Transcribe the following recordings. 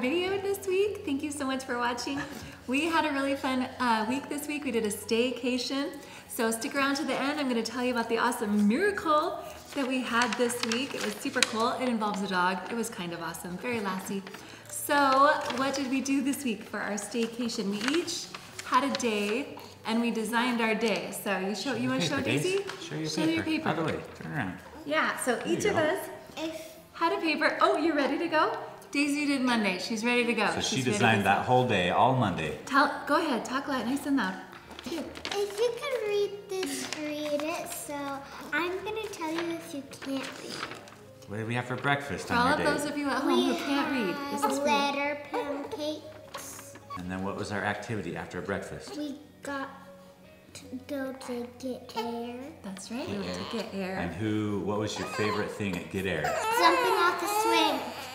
Welcome to our video this week. Thank you so much for watching. We had a really fun uh, week this week. We did a staycation. So stick around to the end. I'm gonna tell you about the awesome miracle that we had this week. It was super cool. It involves a dog. It was kind of awesome, very lassie. So what did we do this week for our staycation? We each had a day and we designed our day. So you show, you wanna show Daisy? Show your show paper. your paper. Out the way. Turn around. Yeah, so There each of go. us had a paper. Oh, you're ready to go? Daisy did Monday. She's ready to go. So she She's ready designed that whole day, all Monday. Tell, go ahead, talk loud, nice and loud. Yeah. If you can read this, read it. So I'm gonna tell you if you can't read. What did we have for breakfast For all on of those of you at home who can't read, this is for letter pancakes. And then what was our activity after breakfast? We got to go to get air. That's right, we went to get Air. And who, what was your favorite thing at Get Air? Jumping off the swing.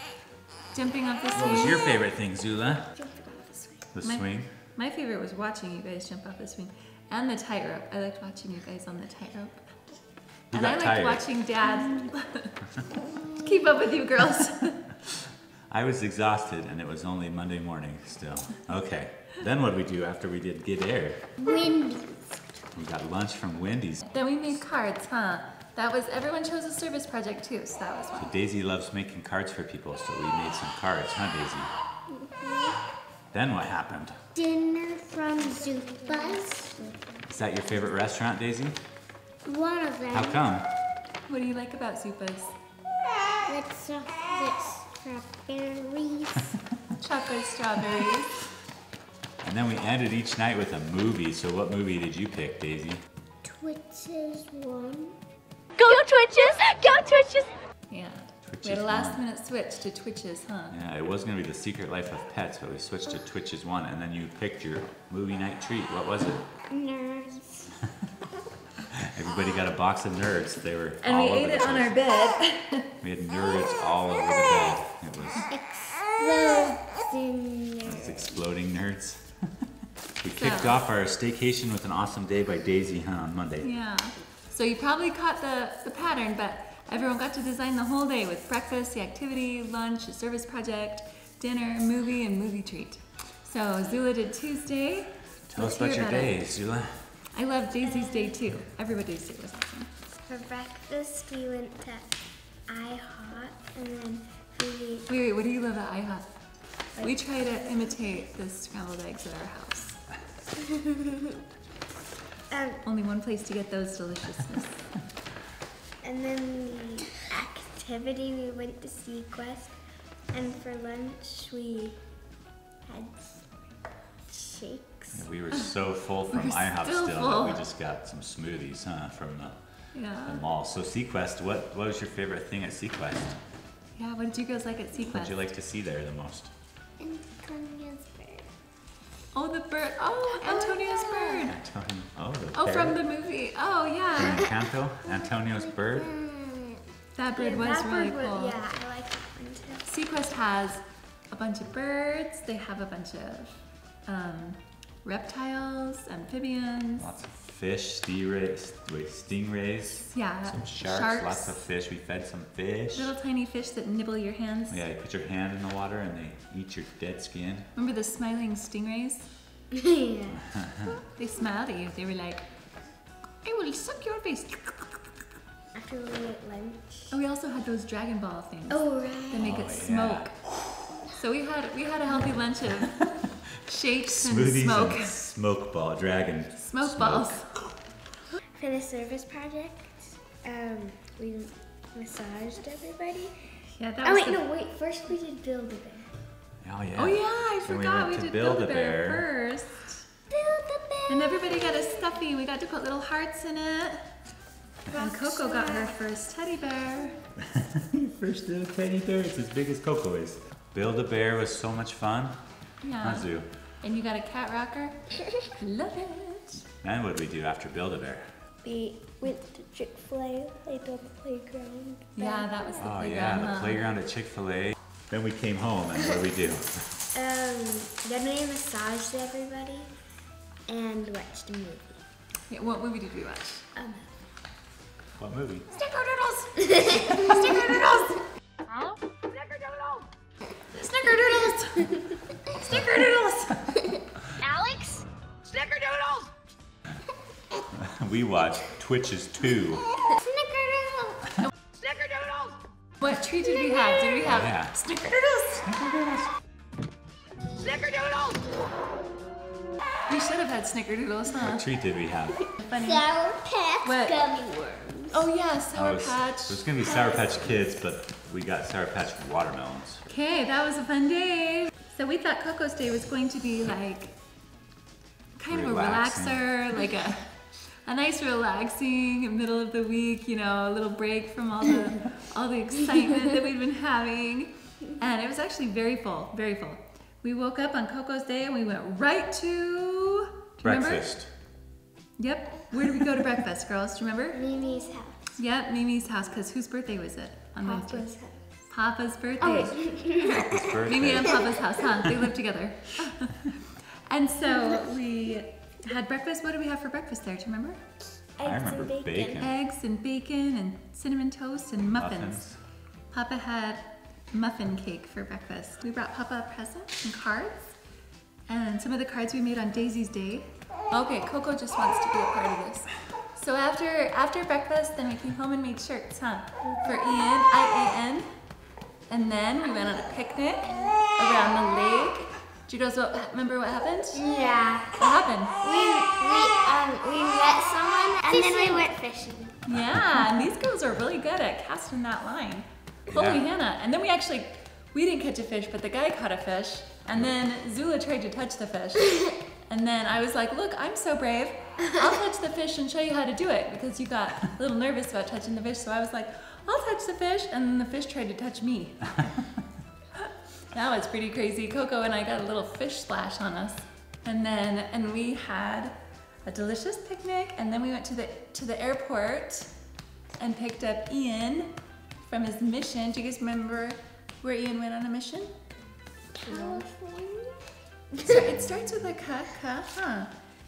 Jumping off the swing. What was your favorite thing, Zula? Jumping off the swing. The My- swing? My favorite was watching you guys jump off the swing. And the tightrope. I liked watching you guys on the tightrope. Who And I liked tired? watching Dad keep up with you girls. I was exhausted and it was only Monday morning still. Okay. Then what did we do after we did Get Air? Windy. We got lunch from Wendy's. then we made cards, huh? That was, everyone chose a service project too, so that was So. Daisy loves making cards for people, so we made some cards, huh Daisy? Then what happened? Dinner from Zupa's. Is that your favorite restaurant, Daisy? One of them. How come? What do you like about Zupas? With, so- strawberries. Chocolate strawberries. And then we ended each night with a movie. So what movie did you pick, Daisy? Twitches one. Go Twitches! Go Twitches! Yeah. Twitches we had a last one. minute switch to Twitches, huh? Yeah, it was gonna be The Secret Life of Pets, but we switched to Twitches one, and then you picked your movie night treat. What was it? Nerds. Everybody got a box of nerds. They were And all we over ate the it on our bed. We had nerds all over the bed. It was, Explodes in it was nerds. exploding nerds. we kicked So- off our staycation with an awesome day by Daisy, huh, on Monday. yeah. So you probably caught the, the pattern, but everyone got to design the whole day with breakfast, the activity, lunch, a service project, dinner, movie, and movie treat. So Zula did Tuesday. Tell Let's us about your about it. Zula. I love Daisy's day too. Everybody's day was awesome. For breakfast, we went to IHOP and then we Wait, wait, what do you love at IHOP? We try to imitate the scrambled eggs at our house. um, Only one place to get those deliciousness. and then the activity we went to SeaQuest and for lunch we had shakes. We were so full from We're IHOP still still, full. that we just got some smoothies, huh, from the, Yeah. the mall. So SeaQuest, what, what was your favorite thing at SeaQuest? Yeah, what did you guys like at SeaQuest? What did you like to see there the most? And Tanya's bird. Oh, the bird. Oh, Antonio's bird. Antonio, oh, the Oh, from the movie. Oh, yeah. Encanto, Antonio's bird. That bird Yeah, was that really bird cool. was- Yeah, I like that one too. SeaQuest has a bunch of birds. They have a bunch of um, reptiles, amphibians. Lots of fish, stingrays, wait, stingrays. Yeah, Some sharks, lots of fish. We fed some fish. little tiny fish that nibble your hands. Yeah, you put your hand in the water and they eat your dead skin. Remember the smiling stingrays? yeah. They smiled at you. They were like, I will suck your face. After we ate lunch. And we also had those Dragon Ball things Oh, that make Oh, it yeah. smoke. So we had we had a healthy lunch of shakes and Smoothies smoke. and smoke ball, dragon. Smoke balls. For the service project, um, we massaged everybody. Yeah, that Oh was wait, the- no, wait. First we did Build a Bear. Oh yeah. Oh yeah. yeah, I Then we forgot went we, did Build a Build-A-Bear Bear. first. Build a Bear. And everybody got a stuffy. We got to put little hearts in it. And Coco got her first teddy bear. First little teddy bear. It's as big as Coco is. Build a bear was so much fun. Yeah. Azu. And you got a cat rocker. Love it. And what did we do after Build a Bear? We went to Chick Fil A, played on the playground. Yeah, that was the Oh playground. yeah, the huh? playground at Chick Fil A. Then we came home and what did we do? Um, then we massaged everybody and watched a movie. Yeah, what movie did we watch? Um, What movie? Snickerdoodles! Snickerdoodles! Snickerdoodles. Alex? Snickerdoodles! we watched Twitches 2. Snickerdoodle. Snickerdoodles! What treat did we have? Did we have Yeah. Snickerdoodles? Snickerdoodles! We should have had Snickerdoodles, huh? What treat did we have? Funny. Sour Patch What? gummy worms. Oh yeah, Oh, Sour it was, Patch. it was gonna be Sour Patch Kids, but we got Sour Patch watermelons. Okay, that was a fun day. So we thought Coco's Day was going to be like kind of a relaxer, like a a nice relaxing middle of the week, you know, a little break from all the all the excitement that we've been having. And it was actually very full, very full. We woke up on Coco's Day and we went right to do you remember? Breakfast. Yep. Where did we go to breakfast, girls? Do you remember? Mimi's house. Yep, Mimi's house, because whose birthday was it on Wednesday? House. Papa's birthday. Oh, Papa's birthday. Mimi and Papa's house, huh? They live together. and so we had breakfast. What did we have for breakfast there? Do you remember? I eggs remember and bacon. Eggs and bacon and cinnamon toast and muffins. Muffins. Papa had muffin cake for breakfast. We brought Papa a present and cards. And some of the cards we made on Daisy's Day. Okay, Coco just wants to be a part of this. So after after breakfast, then we came home and made shirts, huh? For Ian, I-A-N. And then we went on a picnic around the lake. Do you guys remember what happened? Yeah. What happened? We we um we met someone and then we went fishing. Yeah, and these girls are really good at casting that line. Holy Yeah. Hannah. And then we actually, we didn't catch a fish, but the guy caught a fish. And then Zula tried to touch the fish. And then I was like, look, I'm so brave. I'll touch the fish and show you how to do it because you got a little nervous about touching the fish. So I was like, I'll touch the fish. And then the fish tried to touch me. that was pretty crazy. Coco and I got a little fish splash on us. And then, and we had a delicious picnic. And then we went to the, to the airport and picked up Ian from his mission. Do you guys remember where Ian went on a mission? California? So it starts with a K, K, huh?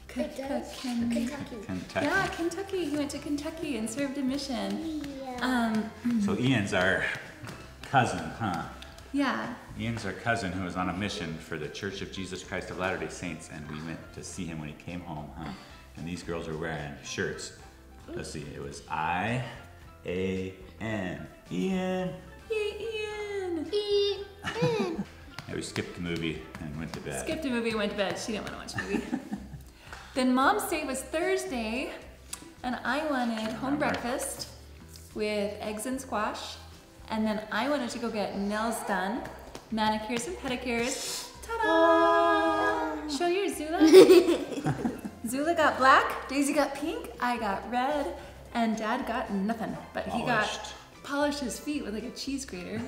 K, It K, does. Ken- Kentucky. Kentucky. Yeah, Kentucky. He went to Kentucky and served a mission. Mm. Yeah. Um, So Ian's our cousin, huh? yeah. Ian's our cousin who was on a mission for the Church of Jesus Christ of Latter-day Saints, and we went to see him when he came home, huh? And these girls were wearing shirts. Let's see, it was I A N. Ian. Yay, Ian. Ian. yeah, we skipped the movie and went to bed. Skipped a movie, and went to bed. She didn't want to watch a movie. then Mom's Day was Thursday, and I wanted home Remember. breakfast with eggs and squash. And then I wanted to go get nails done, manicures and pedicures. Ta-da! Show yours, Zula. Zula got black, Daisy got pink, I got red, and Dad got nothing. But he got Polished. polished his feet with like a cheese grater.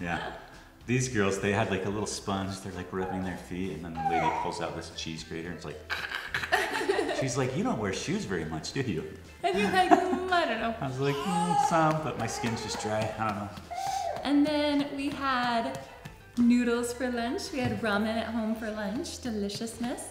Yeah. These girls, they had like a little sponge. They're like rubbing their feet, and then the lady pulls out this cheese grater, and it's like, she's like, "You don't wear shoes very much, do you?" And you're like, mm, I don't know. I was like, mm, "Some, but my skin's just dry. I don't know." And then we had noodles for lunch. We had ramen at home for lunch, deliciousness.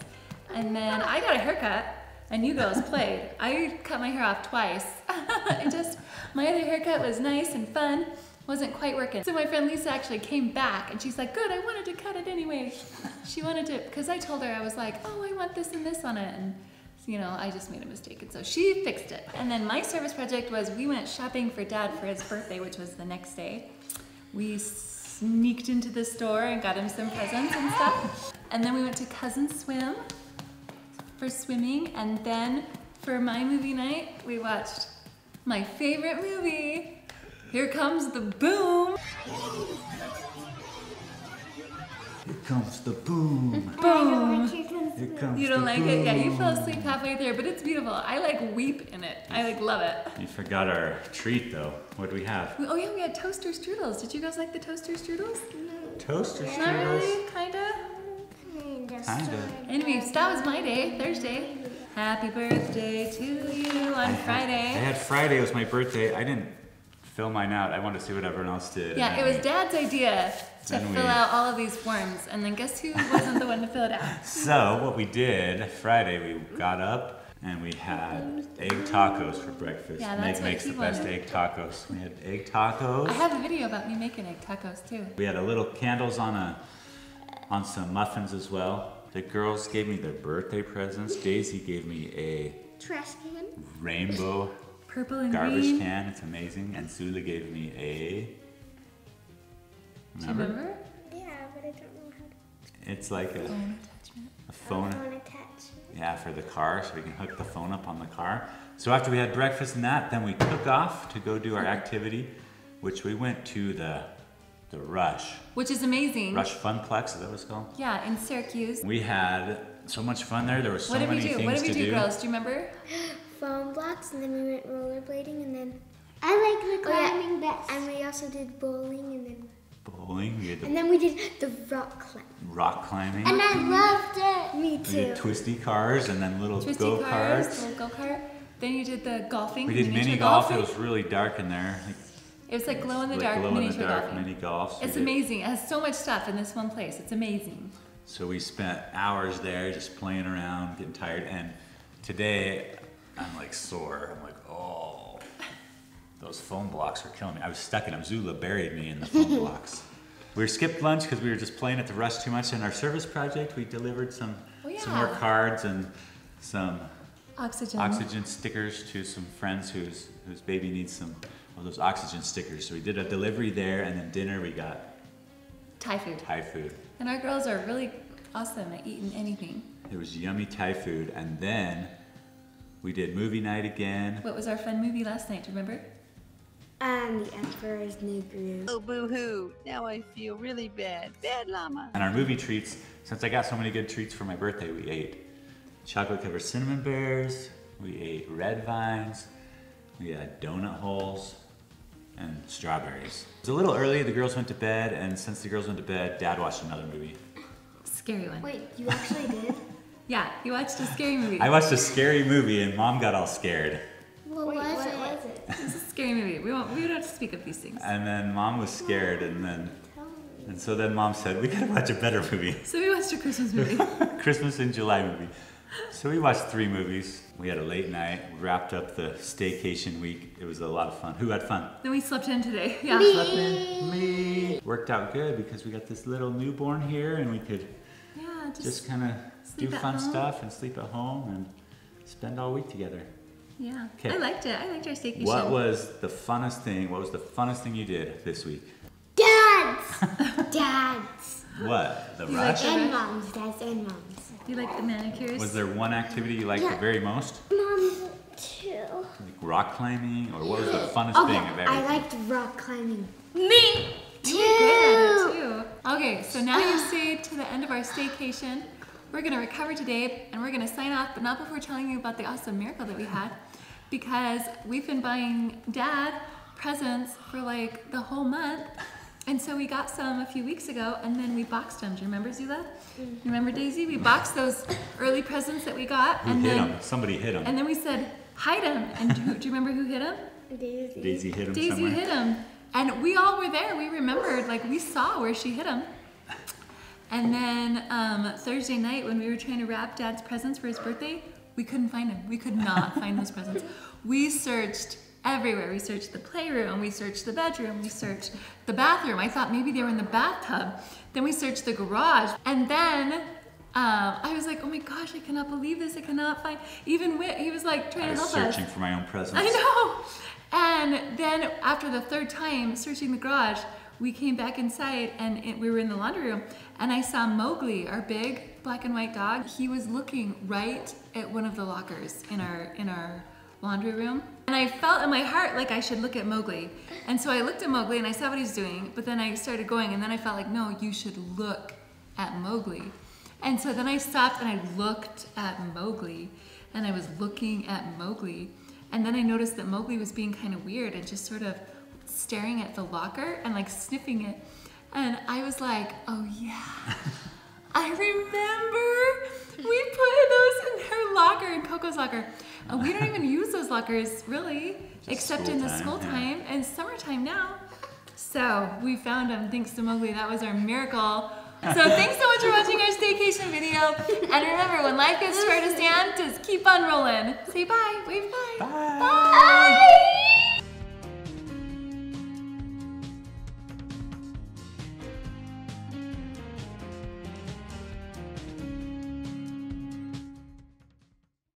And then I got a haircut, and you girls played. I cut my hair off twice. it just, my other haircut was nice and fun, wasn't quite working. So my friend Lisa actually came back, and she's like, good, I wanted to cut it anyway. She wanted to, because I told her, I was like, oh, I want this and this on it. And you know, I just made a mistake. And so she fixed it. And then my service project was we went shopping for dad for his birthday, which was the next day. We sneaked into the store and got him some presents and stuff. And then we went to Cousin Swim for swimming. And then for my movie night, we watched my favorite movie, Here Comes the Boom. Here comes the boom. Boom. Here comes You don't the like it? Yeah, you fell asleep halfway through, but it's beautiful. I like weep in it. I like love it. You forgot our treat though. What do we have? Oh yeah, we had toaster strudels. Did you guys like the toaster strudels? Toaster Not strudels. really, kinda. Kinda. Anyways, that was my day, Thursday. Happy birthday to you on Friday. I Friday. had Friday was my birthday. I didn't fill mine out. I wanted to see what everyone else did. Yeah, it was Dad's idea to Then fill we- out all of these forms, and then guess who wasn't the one to fill it out? So what we did Friday, we got up and we had egg tacos for breakfast. Yeah, Meg that's what makes he the best wanted. egg tacos. We had egg tacos. I have a video about me making egg tacos too. we had a little candles on a on some muffins as well. The girls gave me their birthday presents. Daisy gave me a Trash can. rainbow Purple and garbage green. can. It's amazing. And Zula gave me a. Do you remember? Yeah, but I don't know how to. It's like a, Phone attachment. a phone. Phone attachment. Yeah, for the car, so we can hook the phone up on the car. So after we had breakfast and that, then we took off to go do our mm-hmm. activity, which we went to the the Rush Which is amazing. Rush Funplex. Is that what it's called? Yeah, in Syracuse. We had so much fun there. There were so what did we many do? things What did we do, do. girls? Do you remember? Phone blocks, and then we went rollerblading, and then. I like the Oh, yeah. climbing best. And we also did bowling, and then. Bowling. We had And then we did the rock climb. rock climbing. And I loved it. Me too. We too. did twisty cars and then little Twisty go cars, karts. little go kart. Then you did the golfing. We did mini golf. It was really dark in there. It was like glow in the like dark glow in the dark golfing. mini golf. We It's amazing. It has so much stuff in this one place. It's amazing. So we spent hours there just playing around, getting tired. And today, I'm like sore. I'm like, oh, those foam blocks are killing me. I was stuck in them. Zula buried me in the foam blocks. We skipped lunch because we were just playing at the rush too much. In our service project, we delivered some Oh, some more cards and some Oxygen. oxygen stickers to some friends whose whose baby needs some of those oxygen stickers. So we did a delivery there, and then dinner we got Thai food. Thai food. And our girls are really awesome at eating anything. It was yummy Thai food, and then we did movie night again. What was our fun movie last night? Do you remember? And the Emperor's New Groove. Oh, boo hoo. Now I feel really bad. Bad llama. And our movie treats, since I got so many good treats for my birthday, we ate chocolate covered cinnamon bears, we ate red vines, we had donut holes, and strawberries. It was a little early, the girls went to bed, and since the girls went to bed, dad watched another movie. Scary one. Wait, you actually did? Yeah, you watched a scary movie. I watched a scary movie, and mom got all scared. What Wait, was what it? was it? It's a scary movie. We won't. We don't have to speak of these things. And then mom was scared, and then, and so then mom said, we gotta watch a better movie. So we watched a Christmas movie. Christmas in July movie. So we watched three movies. We had a late night. We wrapped up the staycation week. It was a lot of fun. Who had fun? then we slept in today. Yeah. Slept in. Me. Worked out good because we got this little newborn here and we could Yeah. Just, just kind of do Sleep at fun home. stuff and sleep at home and spend all week together. yeah. Okay. I liked it. I liked our staycation. What was the funnest thing? What was the funnest thing you did this week? Dance. Dad's. What? The You like rush? the- And mom's. Dad's and mom's. Do you like the manicures? Was there one activity you liked the very most? Mom's too. Like rock climbing? Or what was the funnest Oh, thing yeah, of I liked rock climbing. Me You were good at it too. Okay, so now you've stayed to the end of our staycation. We're gonna recover today and we're gonna sign off, but not before telling you about the awesome miracle that we had. Because we've been buying dad presents for like the whole month. And so we got some a few weeks ago and then we boxed them. Do you remember Zula? Mm. You remember Daisy? We boxed those early presents that we got Who and hit then him? Somebody hit him. and then we said, hide them. And do, do you remember who hit him? Daisy. Daisy hit him Daisy somewhere. hit him. And we all were there. We remembered, like, we saw where she hit him. And then um, Thursday night, when we were trying to wrap Dad's presents for his birthday, we couldn't find him. We could not find those presents. We searched everywhere. We searched the playroom, we searched the bedroom, we searched the bathroom. I thought maybe they were in the bathtub. Then we searched the garage. And then um, I was like, oh my gosh, I cannot believe this. I cannot find. Even Whit, he was like trying I to was help us. searching for my own presents. I know. And then after the third time searching the garage, we came back inside and it, we were in the laundry room and I saw Mowgli, our big black and white dog. He was looking right at one of the lockers in our in our laundry room. And I felt in my heart like I should look at Mowgli. And so I looked at Mowgli and I saw what he's doing, but then I started going and then I felt like no, you should look at Mowgli. And so then I stopped and I looked at Mowgli and I was looking at Mowgli. And then I noticed that Mowgli was being kind of weird and just sort of staring at the locker and like sniffing it. And I was like, oh yeah. I remember we put those in her locker, in Coco's locker. And we don't even use those lockers really, except in the school school time, time and summertime now. So we found them thanks to Mowgli. That was our miracle. So thanks so much for watching our staycation video. And remember, when life gets hard to stand, just keep on rolling. Say bye. Wave bye. Bye. Bye.